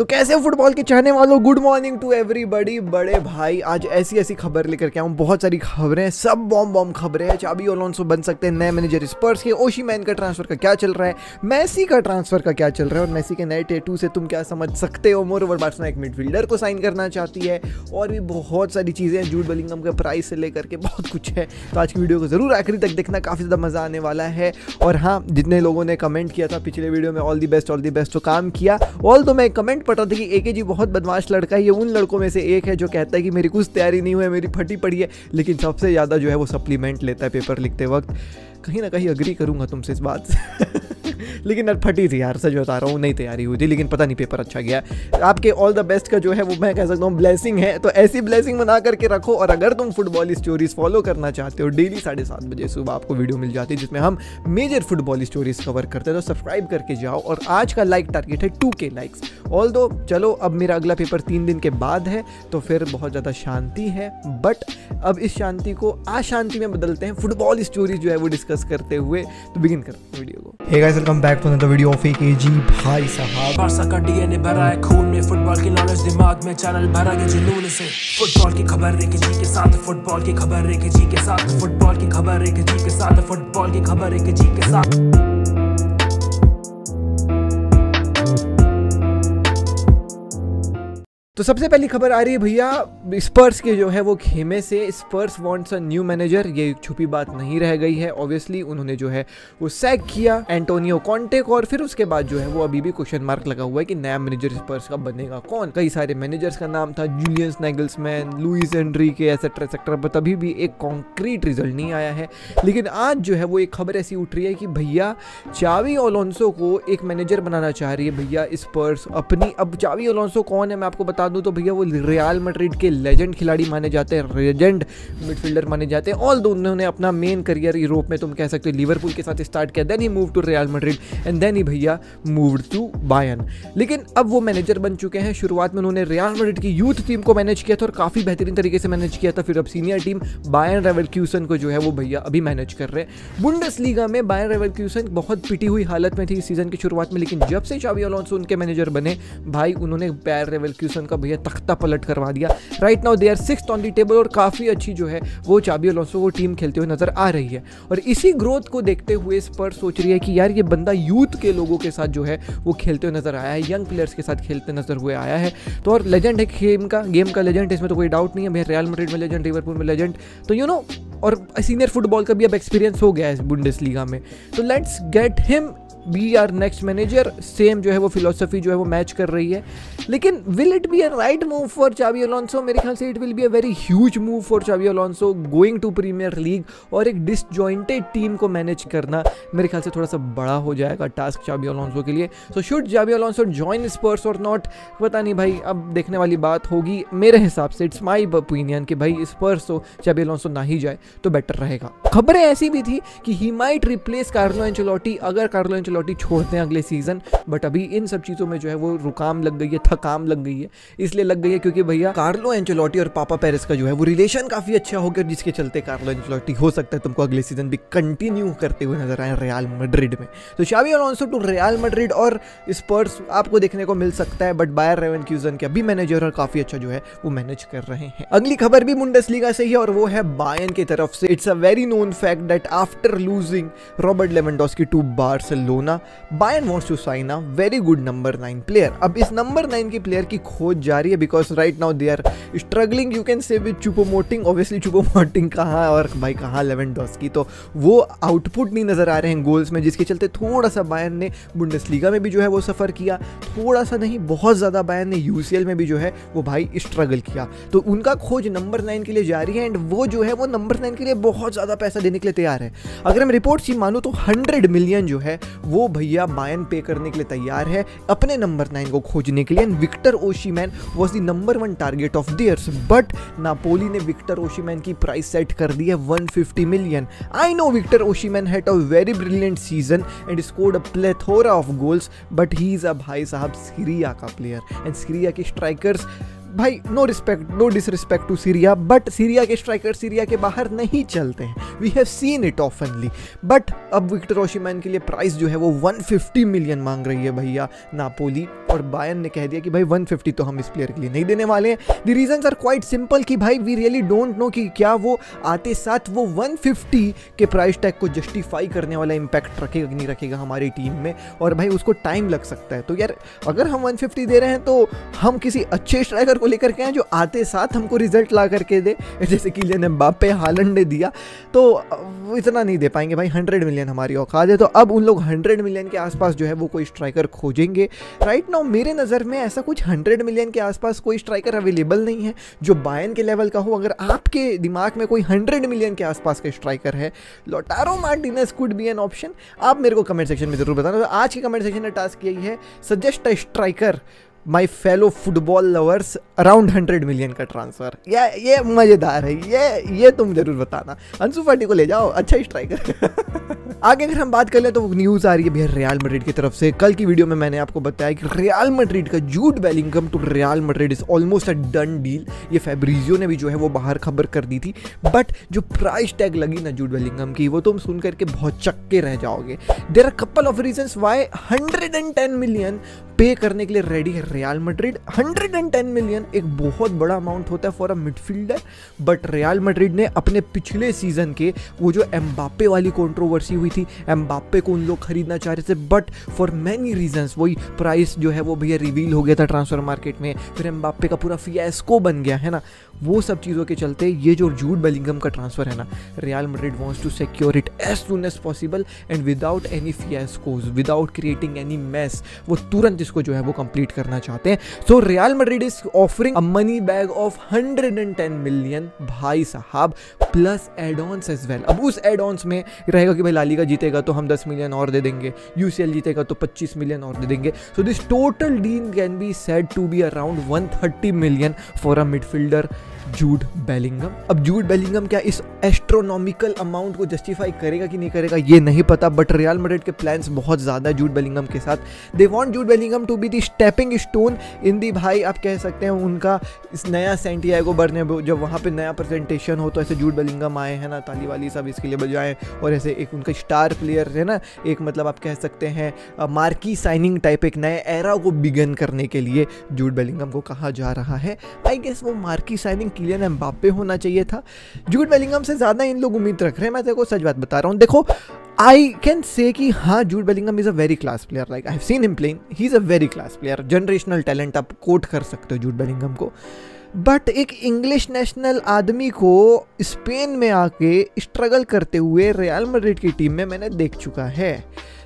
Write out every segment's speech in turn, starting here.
तो कैसे फुटबॉल के चाहने वालों? गुड मॉर्निंग टू एवरीबॉडी बड़े भाई। आज ऐसी ऐसी खबर लेकर के आऊँ बहुत सारी खबरें, सब बॉम बॉम खबरें हैं। चाबी ओलोंसो बन सकते हैं नए मैनेजर स्पर्स के। ओशी मैन का ट्रांसफ़र का क्या चल रहा है? मैसी का ट्रांसफ़र का क्या चल रहा है? और मैसी के नए टेटू से तुम क्या समझ सकते हो? मोर ओवर बार्सना एक मिडफील्डर को साइन करना चाहती है। और भी बहुत सारी चीज़ें जूड बलिंगम के प्राइस से लेकर के बहुत कुछ है। तो आज की वीडियो को ज़रूर आखिरी तक देखना, काफ़ी ज़्यादा मज़ा आने वाला है। और हाँ जितने लोगों ने कमेंट किया था पिछले वीडियो में all the best all the best तो काम किया। ऑल तो मैं कमेंट पढ़ रहा था कि ए के जी बहुत बदमाश लड़का है, ये उन लड़कों में से एक है जो कहता है कि मेरी कुछ तैयारी नहीं हुई है, मेरी फटी पड़ी है, लेकिन सबसे ज़्यादा जो है वो सप्लीमेंट लेता है पेपर लिखते वक्त। कहीं ना कहीं अग्री करूँगा तुमसे इस बात से। लेकिन यार फटी थी यार, सच बता रहा हूँ नहीं तैयारी हुई थी, लेकिन पता नहीं पेपर अच्छा गया। आपके ऑल द बेस्ट का जो है वो मैं कह सकता हूँ ब्लेसिंग है तो ऐसी ब्लेसिंग बना करके रखो, और अगर तुम फुटबॉल स्टोरीज फॉलो करना चाहते हो डेली साढ़े सात बजे सुबह आपको वीडियो मिल जाती है, जिसमें हम मेजर फुटबॉल स्टोरीज कवर करते हैं तो सब्सक्राइब करके जाओ, और आज का लाइक टारगेट है टू के लाइक्स ऑल दो चलो, अब मेरा अगला पेपर तीन दिन के बाद है तो फिर बहुत ज़्यादा शांति है बट अब इस शांति को अशांति में बदलते हैं फुटबॉल स्टोरीज जो है वो डिस्कस करते हुए तो बिगिन करते हैं वीडियो को। Hey guys back to another video of AKG भाई साहब बारसा का डीएनए भरा है, खून में फुटबॉल की नॉलेज दिमाग में चैनल भरा के जुनून से। फुटबॉल की खबर रेखे जी के साथ फुटबॉल की खबर रेखे जी के साथ फुटबॉल की खबर रेखे जी के साथ फुटबॉल की खबर रेखे जी के साथ। तो सबसे पहली खबर आ रही है भैया, स्पर्स के जो है वो खेमे से, Spurs wants a new manager, ये छुपी बात नहीं रह गई है ऑब्वियसली उन्होंने जो है वो सैक किया एंटोनियो कॉन्टे को और फिर उसके बाद जो है वो अभी भी क्वेश्चन मार्क लगा हुआ है कि नया मैनेजर स्पर्स का बनेगा कौन? कई सारे मैनेजर्स का नाम था जूलियंस मैन लुइस एंड्री के एसेट्रा एक्सेट्रा पर तभी भी एक कॉन्क्रीट रिज़ल्ट नहीं आया है। लेकिन आज जो है वो एक खबर ऐसी उठ रही है कि भैया चावी ओलोंसो को एक मैनेजर बनाना चाह रही है भैया स्पर्स अपनी। अब चावी ओलोंसो कौन है, मैं आपको बता दूँ तो भैया वो रियल मैड्रिड के लेजेंड खिलाड़ी माने जाते हैं लेजेंड मिडफील्डर माने जाते हैं। ऑल दो उन्होंने अपना मेन करियर यूरोप में, तुम कह सकते हो लिवरपूल के साथ स्टार्ट किया then he move to Real Madrid and then he भैया मूव्ड टू बायन लेकिन अब वो मैनेजर बन चुके हैं। शुरुआत में उन्होंने रियल मैड्रिड की यूथ टीम को मैनेज किया था और काफ़ी बेहतरीन तरीके से मैनेज किया था। फिर अब सीनियर टीम बायन रेवल को जो है वो भैया अभी मैनेज कर रहे हैं। बुंडस में बायन रेवल बहुत पिटी हुई हालत में थी इस सीज़न की शुरुआत में, लेकिन जब से चावी अलॉन्सो उनके मैनेजर बने, भाई उन्होंने पैर रेवल क्यूसन का भैया तख्ता पलट करवा दिया। Right now they are six on the table और काफ़ी अच्छी जो है, वो चाबी अलोंसो वो टीम खेलते हुए नज़र आ रही है। और इसी ग्रोथ को देखते हुए स्पर सोच रही है कि यार ये बंदा यूथ के लोगों के साथ जो है, वो खेलते हुए नज़र आया है यंग प्लेयर्स के साथ खेलते नज़र हुए आया है। तो और लेजेंड है गेम का गेम का लेजेंड इसमें तो कोई डाउट नहीं है। भैया रियल मेड्रिड में लेजेंड लिवरपूल में लेजेंड तो यू नो और सीनियर फुटबॉल का भी अब एक्सपीरियंस हो गया है बुंडेस लीगा में। तो let's get him be our next manager same जो है वो फिलोसफी जो है वो मैच कर रही है। लेकिन will it be a right move for Xabi Alonso मेरे ख्याल से it will be a very huge move for Xabi Alonso going to Premier League और एक डिसजॉइंटेड टीम को मैनेज करना मेरे ख्याल से थोड़ा सा बड़ा हो जाएगा टास्क चाबी अलॉन्सो के लिए। So should Xabi Alonso join Spurs और नॉट पता नहीं भाई, अब देखने वाली बात होगी। मेरे हिसाब से इट्स माई ओपिनियन कि भाई स्पर्स तो चाबी अलॉन्सो ना ही जाए तो बेटर रहेगा। खबरें ऐसी भी थी कि he might replace Carlo Ancelotti अगर कार्लो एंचलोटी छोड़ते हैं अगले सीज़न बट अभी इन सब चीज़ों में जो है वो रुकाम लग गई है, थकाम लग गई है, इसलिए लग गई है क्योंकि भैया कार्लो एंचलोटी और पापा पेरिस का जो है वो रिलेशन काफ़ी अच्छा हो गया, जिसके चलते कार्लो एंचलोटी हो सकता है तुमको अगले सीज़न भी कंटिन्यू करते हुए नज़र आए रियाल मड्रिड में। तो चावी ऑल्सो टू रियाल मड्रिड और स्पर्स आपको देखने को मिल सकता है बट बायर रेवन क्यूजन के अभी मैनेजर और काफ़ी अच्छा जो है वो मैनेज कर रहे हैं। अगली खबर भी मुंडस लीगा से ही और वो है बायन की तरफ़ से। It's a very known fact that after losing Robert Lewandowski to Barcelona Bayern wants to sign a very good number nine player अब इस नंबर नाइन के प्लेयर की खोज जा रही है because right now they are struggling you can say with Choupo Moting obviously Choupo Moting कहाँ और भाई कहाँ लेवन की तो वो आउटपुट नहीं नज़र आ रहे हैं गोल्स में, जिसके चलते थोड़ा सा बायन ने बुंडसलीगा में भी जो है वो सफ़र किया। थोड़ा सा नहीं, बहुत ज़्यादा बायन ने यूसीएल में भी जो है, वो भाई स्ट्रगल किया। तो उनका खोज नंबर नाइन के लिए जारी है एंड वो जो है, वो नंबर नाइन के लिए बहुत ज़्यादा पैसा देने के लिए तैयार है। अगर मैं रिपोर्ट सी मानूँ तो हंड्रेड मिलियन जो है, वो भैया बायन पे करने के लिए तैयार है अपने नंबर नाइन को खोजने के लिए। And Victor Osimhen was the number one target of theirs but Napoli ने विक्टर ओशीमैन की प्राइस सेट कर दी है 150 million I know Victor Osimhen had a very brilliant season and scored a plethora of goals but he is a भाई साहब Serie A का player and Serie A के strikers भाई no respect no disrespect to Serie A but Serie A के striker Serie A के बाहर नहीं चलते हैं। वी हैव सीन इट ऑफनली बट अब विक्टर ओशिमैन के लिए प्राइस जो है वो 150 मिलियन मांग रही है भैया नापोली और बायन ने कह दिया कि भाई 150 तो हम इस प्लेयर के लिए नहीं देने वाले हैं। The reason are quite simple कि भाई वी रियली डोंट नो कि क्या वो आते साथ वो 150 के प्राइस टैग को जस्टिफाई करने वाला इम्पैक्ट रखेगा नहीं रखेगा हमारी टीम में, और भाई, उसको टाइम लग सकता है। तो यार, अगर हम 150 दे रहे हैं तो हम किसी अच्छे स्ट्राइकर को लेकर के आए जो आते साथ हमको रिज़ल्ट ला करके दे। जैसे कि लेने बापे हालंड ने दिया। तो इतना नहीं दे पाएँगे भाई हंड्रेड मिलियन हमारी औकात है। तो अब उन लोग हंड्रेड मिलियन के आसपास जो है, वो कोई स्ट्राइकर खोजेंगे। राइट नाउ मेरे नज़र में ऐसा कुछ हंड्रेड मिलियन के आसपास कोई स्ट्राइकर अवेलेबल नहीं है, जो बायन के लेवल का हो। अगर आपके दिमाग में कोई हंड्रेड मिलियन के आसपास का स्ट्राइकर है Lautaro Martinez could be an option आप मेरे को कमेंट सेक्शन में ज़रूर बताना। तो आज के कमेंट सेक्शन ने टास्क यही है suggest a striker my fellow football lovers around hundred million का ट्रांसफ़र ये ये मज़ेदार है, ये ये तुम ज़रूर बताना। अंशु फाटी को ले जाओ अच्छा स्ट्राइकर आगे अगर हम बात कर ले तो न्यूज़ आ रही है भैया रियाल मड्रिड की तरफ़ से। कल की वीडियो में मैंने आपको बताया कि रियाल मड्रिड का Jude Bellingham to Real Madrid is almost a done deal ये फेब्रिजियो ने भी जो है वो बाहर खबर कर दी थी। बट जो प्राइस टैग लगी ना जूट बेलिंगम की, वो तुम सुन करके बहुत चक्के रह जाओगे। There are couple of reason why hundred and ten million pay करने के लिए रेडी है। रियाल मड्रिड 110 मिलियन एक बहुत बड़ा अमाउंट होता है for a midfielder but Real Madrid ने अपने पिछले सीज़न के वो जो एम्बापे वाली कॉन्ट्रोवर्सी हुई थी एम्बापे को उन लोग खरीदना चाह रहे थे बट फॉर मैनी रीजंस वही प्राइस जो है वो भैया रिवील हो गया था ट्रांसफ़र मार्केट में, फिर एम्बापे का पूरा फियास्को बन गया, है ना? वो सब चीज़ों के चलते ये जो जूड बेलिंगम का ट्रांसफ़र है ना Real Madrid wants to secure it as soon as possible and without any fiascos without creating any mess वो तुरंत इसको जो है वो कंप्लीट करना चाहते हैं। So Real Madrid is offering a money bag of 110 million भाई साहब plus add ons as well अब उस एड ऑन्स में रहेगा कि भाई लालीगा जीतेगा तो हम 10 मिलियन और दे देंगे यूसीएल जीतेगा तो 25 मिलियन और दे देंगे। So this total deal can be set to be around 130 million for a midfielder Jude Bellingham अब जूड बेलिंगम क्या इस एस्ट्रोनॉमिकल अमाउंट को जस्टिफाई करेगा कि नहीं करेगा, ये नहीं पता बट रियल मड्रिड के प्लान्स बहुत ज़्यादा जूड बेलिंगम के साथ। They want Jude Bellingham to be the stepping stone in the भाई, आप कह सकते हैं उनका इस नया सेंटियागो बरने जब वहाँ पर नया प्रेजेंटेशन हो तो ऐसे जूड बेलिंगम आए हैं ना ताली वाली सब इसके लिए बजाएँ, और ऐसे एक उनका स्टार प्लेयर है ना, एक मतलब आप कह सकते हैं मार्की साइनिंग टाइप एक नए एरा को बिगन करने के लिए जूड बेलिंगम को कहा जा रहा है। आई गेस वो मार्की साइनिंग किलियन एम्बापे होना चाहिए था। जूड बेलिंगम से ज़्यादा इन लोग उम्मीद रख रहे हैं। मैं तेरे को सच बात बता रहा हूँ। देखो आई कैन से कि हाँ Jude Bellingham is a very class player like I have seen him playing he is a very class player generational talent आप कोट कर सकते हो जूड बेलिंगम को। बट एक इंग्लिश नेशनल आदमी को स्पेन में आके स्ट्रगल करते हुए रियल मड्रिड की टीम में मैंने देख चुका है।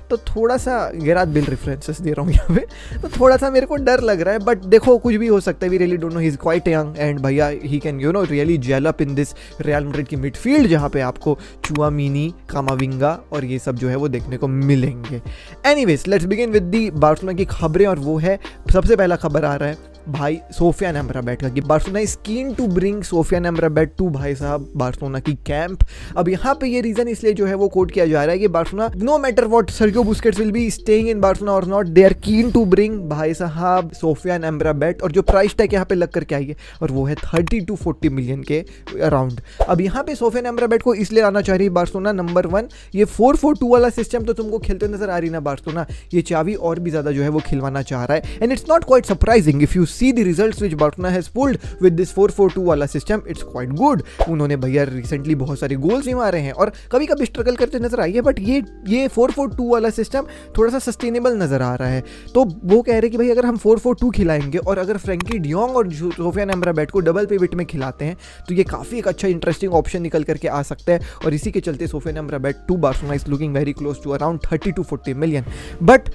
तो थोड़ा सा गैराज बिल रेफरेंसेस दे रहा हूँ यहाँ पे तो थोड़ा सा मेरे को डर लग रहा है बट देखो, कुछ भी हो सकता है we really don't know he is quite young and भैया he can you know really gel up in this Real Madrid की मिडफील्ड जहाँ पे आपको चुआ मीनी कामाविंगा और ये सब जो है वो देखने को मिलेंगे। Any let's begin with the Barcelona की खबरें और वो है, सबसे पहला खबर आ रहा है भाई सोफिया बैठ का कि Barcelona is keen to bring Sofyan Amrabat to भाई साहब बार्सोना की कैंप अब यहाँ पे ये रीजन इसलिए जो है वो कोट किया जा रहा है कि Barcelona no matter what Sergio Busquets will be staying in Barcelona और not they are keen to bring भाई साहब सोफिया बैठ और जो प्राइस टैग यहाँ पे लग करके आई है और वो है थर्टी टू फोर्टी मिलियन के अराउंड अब यहाँ पे सोफिया बैठ को इसलिए आना चाह रही है बार्सोना नंबर वन ये फोर फोर टू वाला सिस्टम तो तुमको खेलते नज़र आ रही ना बार्सोना ये चावी और भी ज़्यादा जो है वो खिलवाना चाह रहा है। And it's not quite surprising if you see the results which Barcelona has pulled with this 442 वाला सिस्टम इट्स क्वाइट गुड उन्होंने भैया रिसेंटली बहुत सारे गोल्स भी मारे हैं और कभी कभी स्ट्रगल करते नज़र आई है बट ये ये 442 वाला सिस्टम थोड़ा सा सस्टेनेबल नज़र आ रहा है। तो वो कह रहे कि भाई अगर हम 442 खिलाएँगे और अगर फ्रेंकी डियोंग और सोफिया नंबरा बैट को डबल पेविट में खिलाते हैं तो ये काफ़ी एक अच्छा इंटरेस्टिंग ऑप्शन निकल करके आ सकता है और इसी के चलते Sofyan Amrabat to Barcelona is looking very close to around thirty two forty million but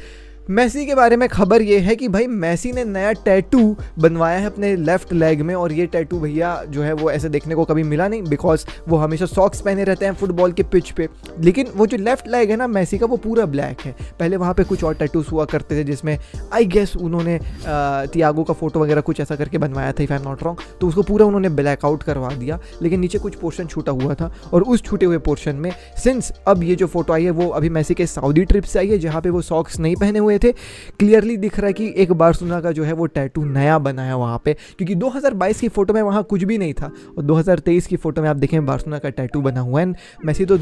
Messi के बारे में खबर ये है कि भाई मैसी ने नया टैटू बनवाया है अपने लेफ़्ट लेग में और ये टैटू भैया जो है वो ऐसे देखने को कभी मिला नहीं बिकॉज़ वो हमेशा सॉक्स पहने रहते हैं फुटबॉल के पिच पे। लेकिन वो जो लेफ़्ट लेग है ना मैसी का वो पूरा ब्लैक है। पहले वहाँ पे कुछ और टैटूस हुआ करते थे जिसमें आई गेस उन्होंने तियागो का फ़ोटो वगैरह कुछ ऐसा करके बनवाया था if I am not wrong तो उसको पूरा उन्होंने ब्लैक आउट करवा दिया, लेकिन नीचे कुछ पोर्शन छूटा हुआ था और उस छूटे हुए पोर्शन में सिंस अब ये जो फ़ोटो आई है वो अभी मैसी के सऊदी ट्रिप से आई है, जहाँ पे वो सॉक्स नहीं पहने हुए थे। क्लियरली दिख रहा है कि एक बार्सुना का जो है वो टैटू नया बना है वहाँ पे, क्योंकि 2022 की फ़ोटो में वहाँ कुछ भी नहीं था और 2023 की फ़ोटो में आप देखें बार्सुना का टैटू बना हुआ है। मैसी तो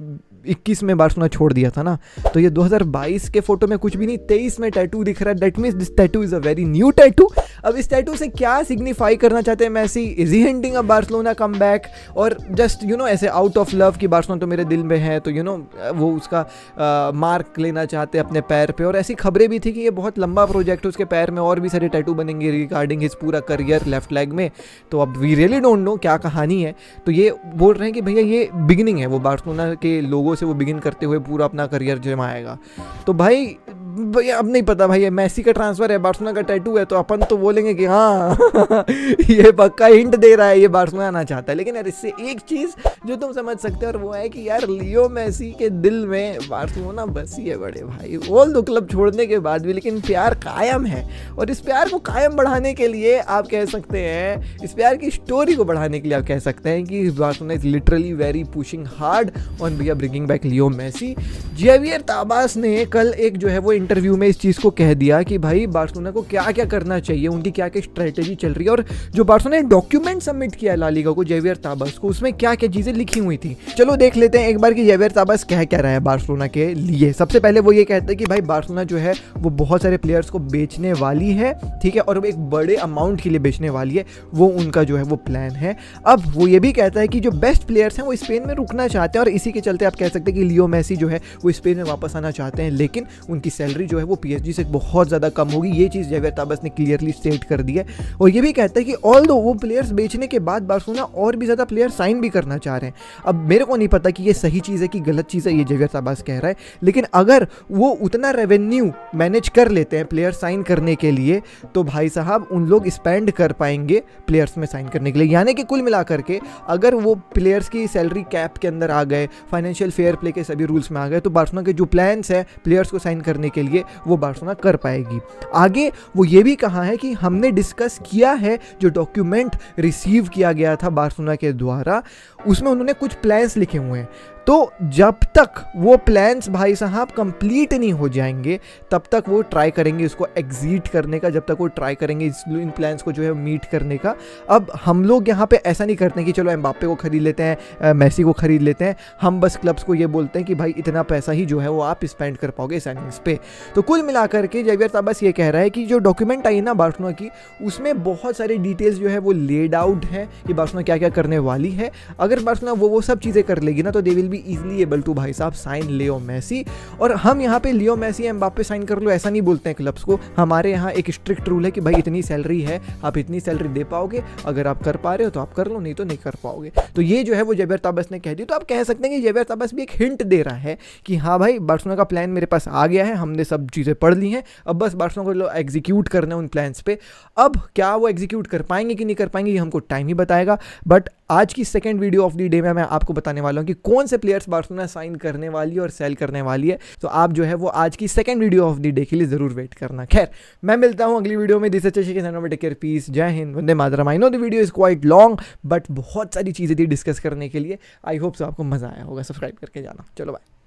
2021 में बार्सोना छोड़ दिया था ना। तो ये 2022 के फ़ोटो में कुछ भी नहीं 23 में टैटू दिख रहा है। That means this tattoo is a very new tattoo अब इस टैटू से क्या सिग्निफाई करना चाहते हैं Messi is he hinting a Barcelona come back और जस्ट यू नो ऐसे आउट ऑफ़ लव की बार्सलोना तो मेरे दिल में है तो यू you नो know, वो उसका आ, मार्क लेना चाहते हैं अपने पैर पर और ऐसी खबरें भी थी कि ये बहुत लंबा प्रोजेक्ट है उसके पैर में और भी सारे टैटू बनेंगे रिगार्डिंग हिज पूरा करियर लेफ़्ट लेग में। तो अब वी रियली डोंट नो क्या कहानी है। तो ये बोल रहे हैं कि भैया ये बिगिनिंग है वो बार्सलोना के लोगों से वो बिगिन करते हुए पूरा अपना करियर जमाएगा। तो भाई भैया अब नहीं पता भाई मैसी का ट्रांसफ़र है बार्सोना का टैटू है तो अपन तो बोलेंगे कि हाँ ये पक्का हिंट दे रहा है, ये बार्सोना आना चाहता है। लेकिन यार, इससे एक चीज़ जो तुम समझ सकते हो, और वो है कि यार लियो मैसी के दिल में बार्सोना बसी है बड़े भाई। ऑल दो क्लब छोड़ने के बाद भी, लेकिन प्यार कायम है। और इस प्यार को कायम बढ़ाने के लिए आप कह सकते हैं, इस प्यार की स्टोरी को बढ़ाने के लिए आप कह सकते हैं कि Barcelona is literally very pushing hard on भैया bringing back Leo Messi Javier Tebas ने कल एक जो है वो इंटरव्यू में इस चीज़ को कह दिया कि भाई बार्सोना को क्या क्या करना चाहिए, उनकी क्या क्या स्ट्रेटेजी चल रही है और जो बार्सोना ने डॉक्यूमेंट सबमिट किया लालीगा को जेवियर ताबस को, उसमें क्या क्या चीज़ें लिखी हुई थी। चलो देख लेते हैं एक बार कि जेवियर ताबस कह क्या रहा है बार्सोना के लिए। सबसे पहले वो ये कहते हैं कि भाई बार्सोना जो है वो बहुत सारे प्लेयर्स को बेचने वाली है, ठीक है, और एक बड़े अमाउंट के लिए बेचने वाली है, वो उनका जो है वो प्लान है। अब वो ये भी कहता है कि जो बेस्ट प्लेयर्स हैं वो स्पेन में रुकना चाहते हैं और इसी के चलते आप कह सकते हैं कि लियो मैसी जो है, वो स्पेन में वापस आना चाहते हैं, लेकिन उनकी सैलरी जो है, वो पीएसजी से बहुत ज़्यादा कम होगी। ये चीज़ जेवियर ताबस ने क्लियरली स्टेट कर दी है। और ये भी कहता है कि ऑल दो वो प्लेयर्स बेचने के बाद बार्सोना और भी ज़्यादा प्लेयर साइन भी करना चाह रहे हैं, अब मेरे को नहीं पता कि ये सही चीज़ है कि गलत चीज़ है, ये जेवियर ताबस कह रहा है। लेकिन अगर वो उतना रेवेन्यू मैनेज कर लेते हैं प्लेयर साइन करने के लिए तो भाई साहब, उन लोग स्पेंड कर पाएँगे प्लेयर्स में साइन करने के लिए। यानी कि कुल मिला करके अगर वो प्लेयर्स की सैलरी कैप के अंदर आ गए फाइनेंशियल फेयर प्ले के सभी रूल्स में आ गए तो बार्सोना के जो प्लान्स हैं प्लेयर्स को साइन करने के लिए, वो बार्सोना कर पाएगी। आगे वो ये भी कहा है कि हमने डिस्कस किया है जो डॉक्यूमेंट रिसीव किया गया था बार्सोना के द्वारा, उसमें उन्होंने कुछ प्लान्स लिखे हुए हैं। तो जब तक वो प्लान्स भाई साहब कंप्लीट नहीं हो जाएँगे, तब तक वो ट्राई करेंगे उसको एग्जीट करने का, जब तक वो ट्राई करेंगे इस इन प्लान्स को जो है मीट करने का। अब हम लोग यहाँ पे ऐसा नहीं करते कि चलो एम्बापे को खरीद लेते हैं मैसी को खरीद लेते हैं। हम बस क्लब्स को ये बोलते हैं कि भाई इतना पैसा ही जो है वो आप स्पेंड कर पाओगे साइनिंग्स पे। तो कुल मिलाकर के जेवियर ताबस ये कह रहा है कि जो डॉक्यूमेंट आई ना बार्सोना की, उसमें बहुत सारी डिटेल्स जो है वो लेड आउट है कि बार्सोना क्या क्या करने वाली है। अगर बार्सोना वो वो सब चीज़ें कर लेगी ना तो they will be easily able to भाई साहब साइन लियो मैसी और हम यहाँ पे लियो मैसी एम्बापे साइन कर लो, ऐसा नहीं बोलते हैं क्लब्स को। हमारे यहाँ एक स्ट्रिक्ट रूल है कि भाई इतनी सैलरी है, आप इतनी सैलरी दे पाओगे। अगर आप कर पा रहे हो तो आप कर लो, नहीं तो नहीं कर पाओगे। तो ये जो है वो जेबर ताबस ने कह दी। तो आप कह सकते हैं कि जेबर ताबस भी एक हिंट दे रहा है कि हाँ भाई बार्सोना का प्लान मेरे पास आ गया है, हमने सब चीज़ें पढ़ ली हैं। अब बस बार्सोना को एग्जीक्यूट करना है उन प्लान्स पे। अब क्या वो एग्जीक्यूट कर पाएँगे कि नहीं कर पाएँगे, ये हमको टाइम ही बताएगा। बट आज की second video of the day में मैं आपको बताने वाला हूँ कि कौन से प्लेयर्स बार्सोना साइन करने वाली है और सेल करने वाली है। तो आप जो है वो आज की second video of the day के लिए ज़रूर वेट करना। खैर, मैं मिलता हूँ अगली वीडियो में। दिस टेक केयर पीस जय हिंद वंदे मातरम I know the video is quite long but बहुत सारी चीज़ें थी डिस्कस करने के लिए। आई होप सो आपको मज़ा आया होगा। सब्सक्राइब करके जाना। चलो बाय